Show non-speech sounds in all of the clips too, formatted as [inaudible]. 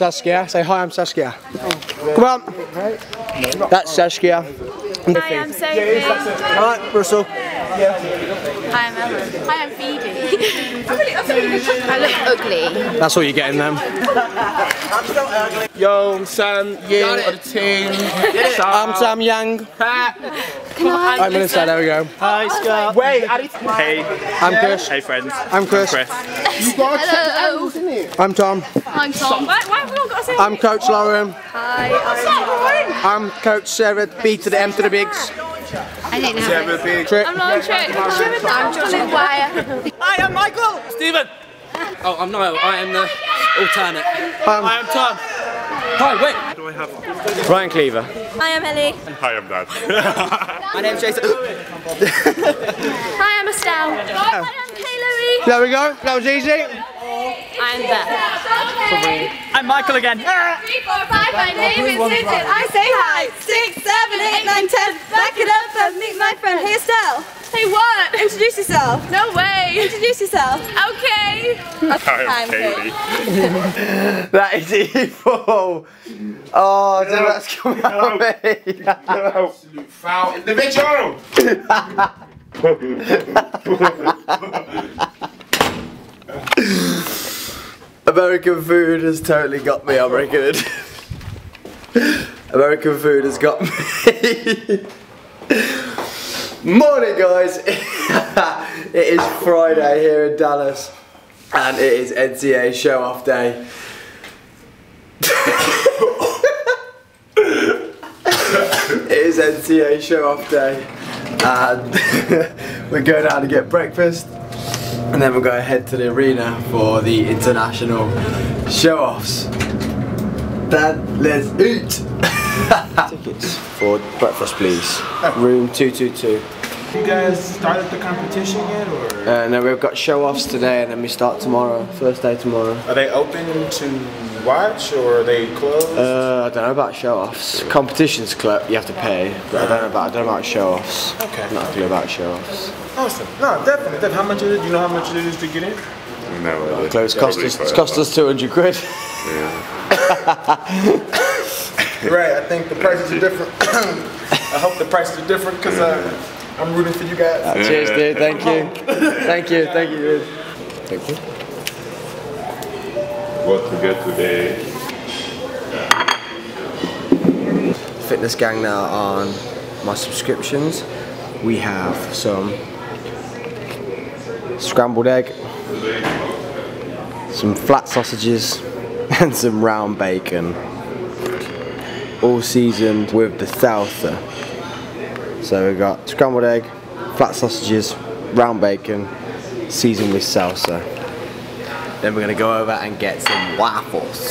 Saskia. Say hi, I'm Saskia. Come on. That's Saskia. Hi, I'm Sophie. Alright, Russell. Hi, I'm Ellen. Hi, I'm Phoebe. [laughs] I look ugly. That's all you're getting then. Yo, I'm Sam Ying of the team. I'm Sam Yang. I'm Melissa, there we go. Hi, Scott. Wait, I need to. Hey. I'm Chris. Hey, friends. I'm Chris. Chris. Hello. I'm Tom. I'm Tom. Why, why have we all got to say I'm Coach Lauren. Hi, I'm I'm Coach Sarah, B to the M to the bigs. I don't know. Trick. I'm Lauren Trick. I'm Jocelyn Wire. Hi, I'm Michael. Stephen. [laughs] Oh, I'm Niall. I am the alternate. Um, I'm Tom. Hi, wait. Ryan Cleaver. Hi, I'm Ellie. Hi, I'm Dad. [laughs] My name's Jason. [laughs] Hi, I'm Estelle. Hi, I'm Kaylee. There we go. That was easy. I'm Beth. I'm Michael again. Three, four, five. My oh, name is Susan. I say hi. Six, seven, eight, nine, ten. Back it up and meet my friend. Hey, Estelle. Hey, what? Introduce yourself. No way. Introduce yourself. Okay. Hi, I'm Kaylee. That is evil. Oh, dude, that's coming out of me. Absolute foul individual. American food has totally got me, I'm reckoning. American food has got me. [laughs] Morning, guys. [laughs] it is Friday here in Dallas, and it is NCA show off day. [laughs] it is NCA show off day, and [laughs] we're going out to get breakfast. And then we're going to head to the arena for the international show-offs. Dad, let's eat! Tickets for breakfast, please. Room 222. You guys started the competition yet, or Uh, no, we've got show-offs today and then we start tomorrow. First day tomorrow. are they open to watch, or are they closed? Uh, I don't know about show-offs. Competitions club, you have to pay. But I don't know about, I don't know about show-offs. Okay. Not a clue about show-offs. awesome. No, definitely. Then how much is it? Do you know how much it is to get in? No, Close cost us, it's cost us 200 quid. Yeah. [laughs] right. I think the prices are different. [coughs] I hope the prices are different because uh, I'm rooting for you guys. Uh, cheers, dude. Thank you. [laughs] Thank you. Thank you, dude. Thank you. What to get today? Fitness Gang now on my subscriptions. We have some scrambled egg, some flat sausages, [laughs] and some round bacon. All seasoned with the salsa. So we've got scrambled egg, flat sausages, round bacon, seasoned with salsa. Then we're gonna go over and get some waffles.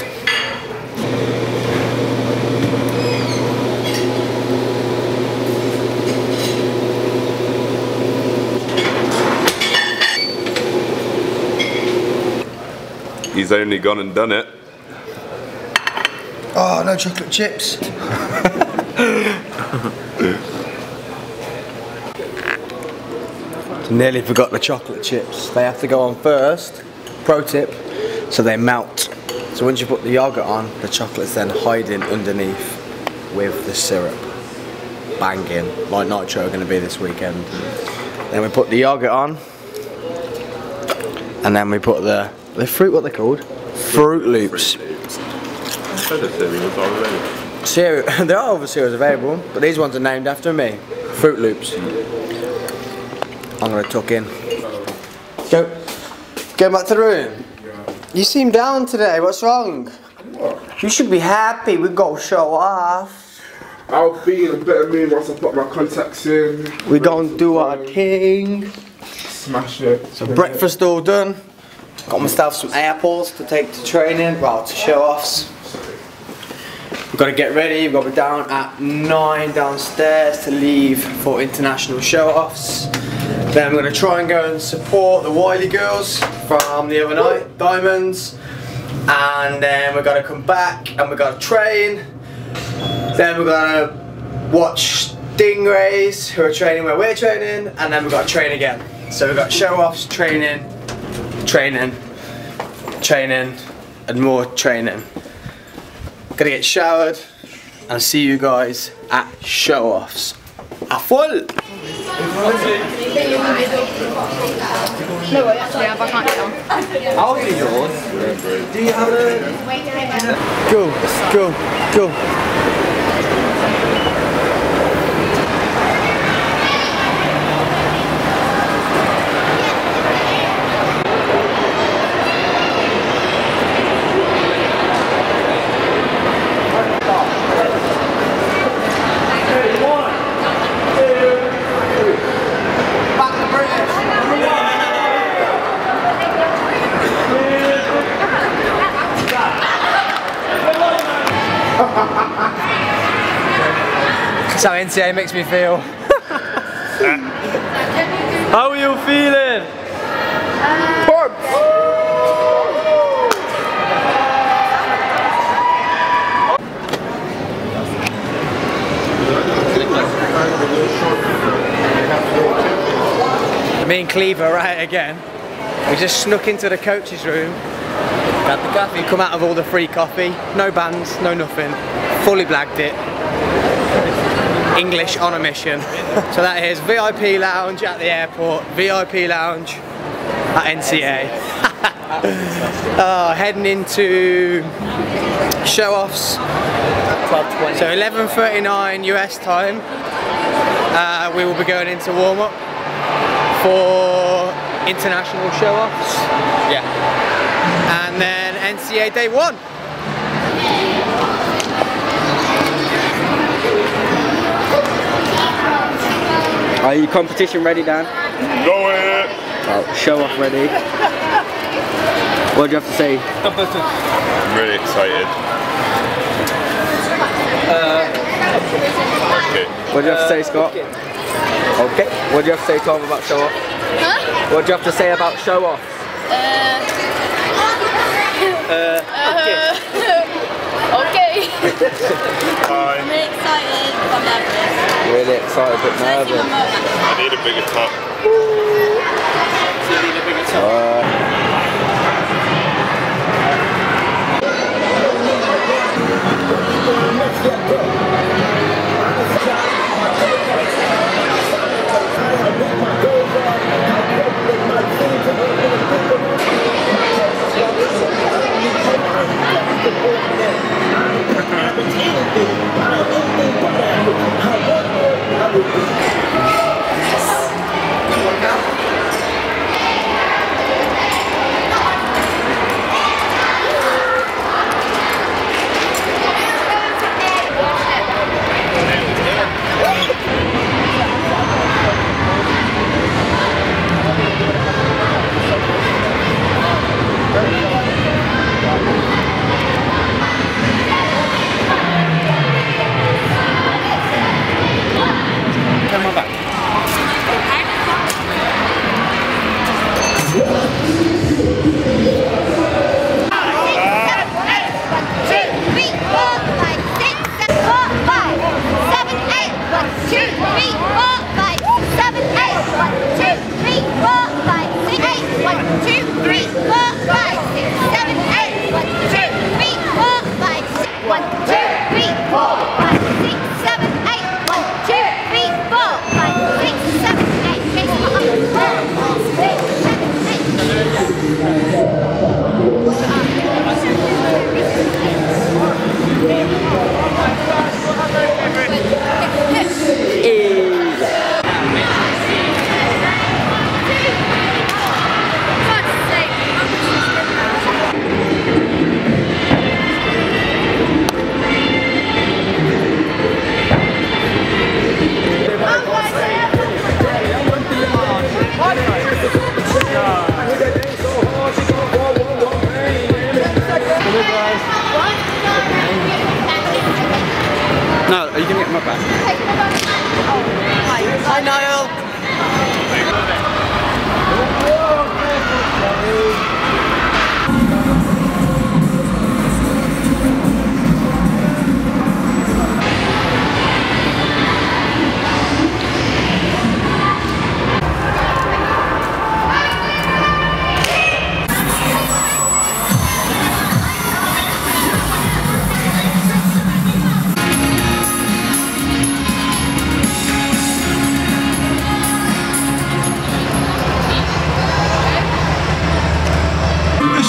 He's only gone and done it. Oh, no chocolate chips. [laughs] Nearly forgot the chocolate chips. They have to go on first. Pro tip, so they melt. So once you put the yogurt on, the chocolate's then hiding underneath with the syrup. Banging, like Nitro are going to be this weekend. Then we put the yogurt on, and then we put the the fruit. What they're called? Froot Loops. Cereal. [laughs] there are other cereals available, but these ones are named after me. Froot Loops. I'm gonna tuck in. Go. Go back to the room. You seem down today. What's wrong? You should be happy. We go show off. I'll be in a better mood once I put my contacts in. We gonna do our thing. Smash it. So breakfast all done. Got myself some apples to take to training, well to show offs. We've got to get ready, we've got to be down at 9 downstairs to leave for international show offs. Then we're going to try and go and support the Wiley girls from the other night, Diamonds. And then we're going to come back and we're going to train. Then we're going to watch Stingrays who are training where we're training. And then we've got to train again. So we've got show offs, training, training, training, and more training. Gonna get showered and see you guys at show offs. A full! No, actually, I can't yours. Do you have a. Go, go, go. That's how NCA makes me feel. [laughs] How are you feeling? Me and Cleaver are at again. We just snuck into the coach's room. Got the coffee. Come out of all the free coffee. No bands, no nothing. Fully blagged it. English on a mission. [laughs] so that is VIP lounge at the airport, VIP lounge at NCA. oh, [laughs] heading into show offs. So 11.39 US time. Uh, we will be going into warm up for international show offs. Yeah. And then NCA day one. Are you competition ready, Dan? Go it! Oh, show off ready. What do you have to say? I'm really excited. Uh, okay. What do you have to say, Scott? Okay. What do you have to say, Tom, about show off? Huh? What do you have to say about show off? Uh, [laughs] uh okay. Uh, [laughs] Bye. I'm really excited, but I'm nervous. Really excited but Let's see my nervous. motor. I need a bigger top. Uh, One,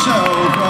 show.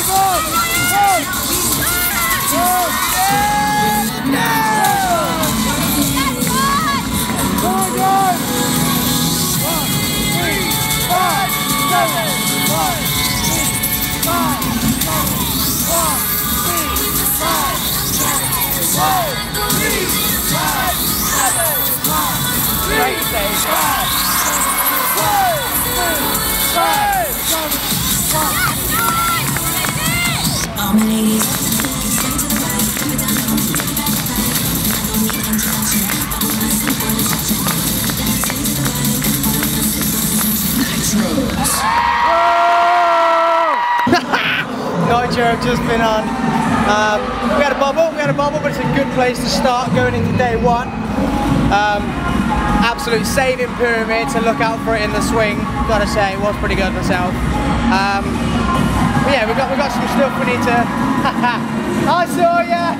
Have just been on. Um, we had a bubble, we had a bubble, but it's a good place to start going into day one. Um, absolute saving pyramid to look out for it in the swing. Gotta say, it was pretty good myself. Um, but yeah, we've got we got some stuff we need to. [laughs] I saw ya,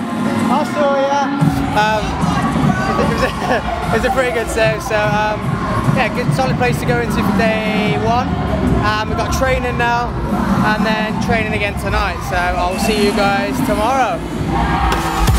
I saw ya. Um, [laughs] it, was a, [laughs] it was a pretty good save. So um, yeah, good solid place to go into for day one. Um, we've got training now, and then training again tonight. So I'll see you guys tomorrow.